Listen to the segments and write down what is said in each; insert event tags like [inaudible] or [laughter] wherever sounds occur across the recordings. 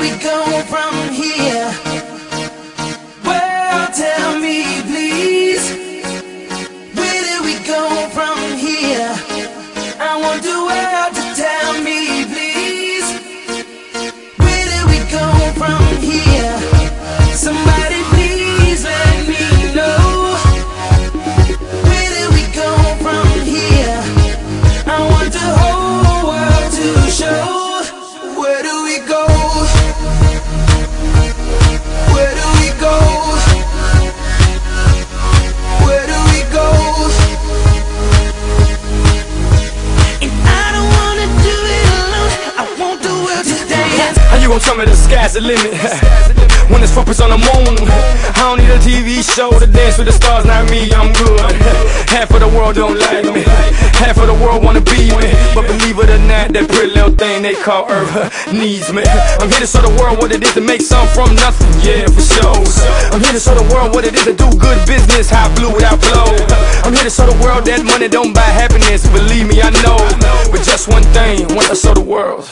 we go from How you gon' tell me the sky's the limit? [laughs] when it's focused on the moon. I don't need a TV show to dance with the stars, not me, I'm good. [laughs] Half of the world don't like me. [laughs] Half of the world wanna be me. But believe it or not, that pretty little thing they call Earth needs me. I'm here to show the world what it is to make something from nothing, yeah, for sure. I'm here to show the world what it is to do good business How blue without flow. I'm here to show the world that money don't buy happiness Believe me, I know. But just one thing, want to show the world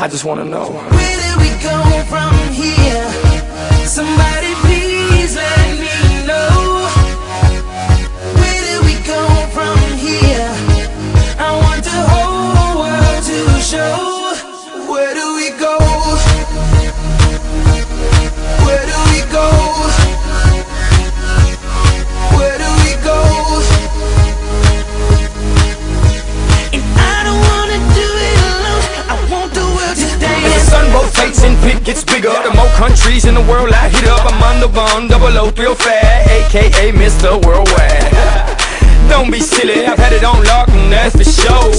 I just wanna know Where we go from here? Gets bigger, the more countries in the world I hit up. I'm on the bond, double O, fat, aka Mr. Worldwide. [laughs] Don't be silly, I've had it on lock, and that's for sure.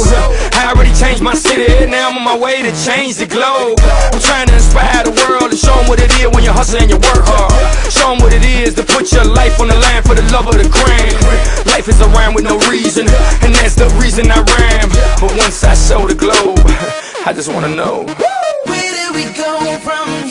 I already changed my city, now I'm on my way to change the globe. I'm trying to inspire the world and show them what it is when you hustle and you work hard. Show them what it is to put your life on the line for the love of the grand. Life is a rhyme with no reason, and that's the reason I rhyme. But once I show the globe, [laughs] I just wanna know. We go from?